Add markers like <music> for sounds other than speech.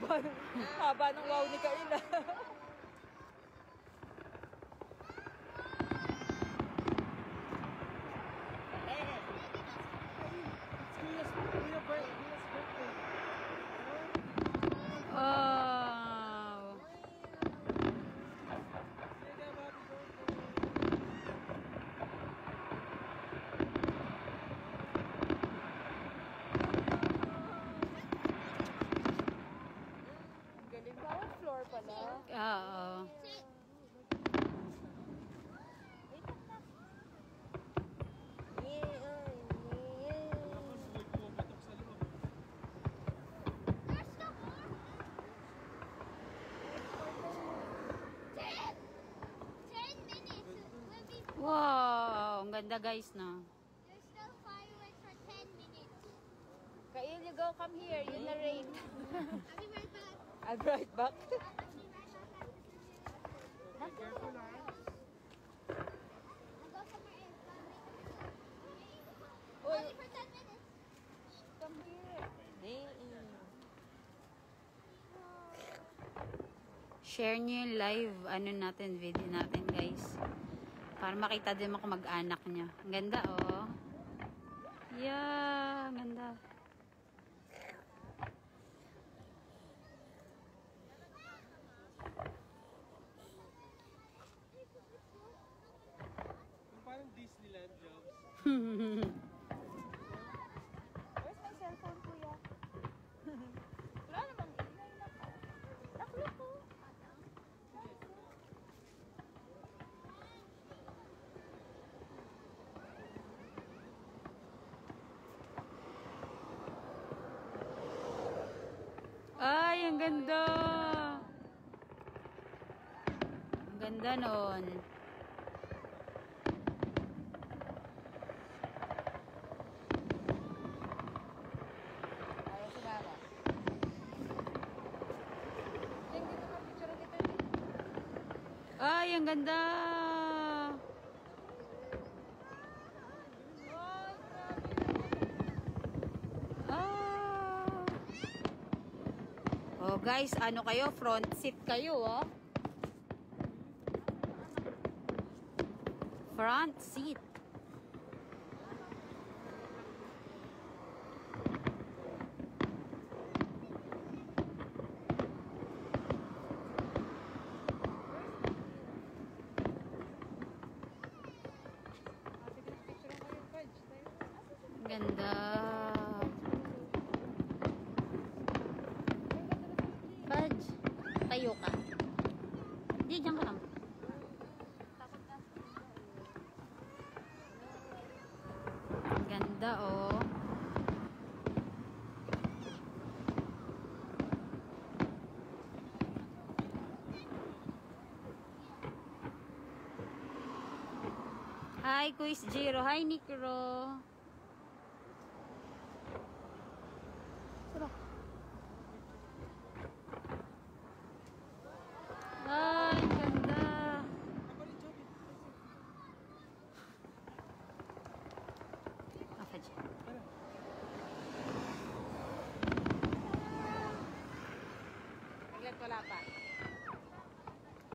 Haba, haba ng wow ni Kaila. <laughs> We'll be. Wow, ang ganda guys, no? There's still fireworks for ten minutes. Kail, you go, come here. You narrate. I'll be right back. I'll be right back. Oy. Come here. Hey. Share nyo yung live, ano natin, video natin guys. Para makita din kung mag-anak nyo. Ang ganda, oh. Yeah, ang ganda. Ang ganda! Ang ganda nun. Ay, ang ganda! Oh, guys, ano kayo? Front seat kayo, oh. Front seat. Hindi, dyan ka ganda, oh. Hi, Quiz Jiro. Hi, Nikro. Tara. Ay, ang ganda. Ako rin, Joby. Ako dyan. Tara. Saglit, wala pa.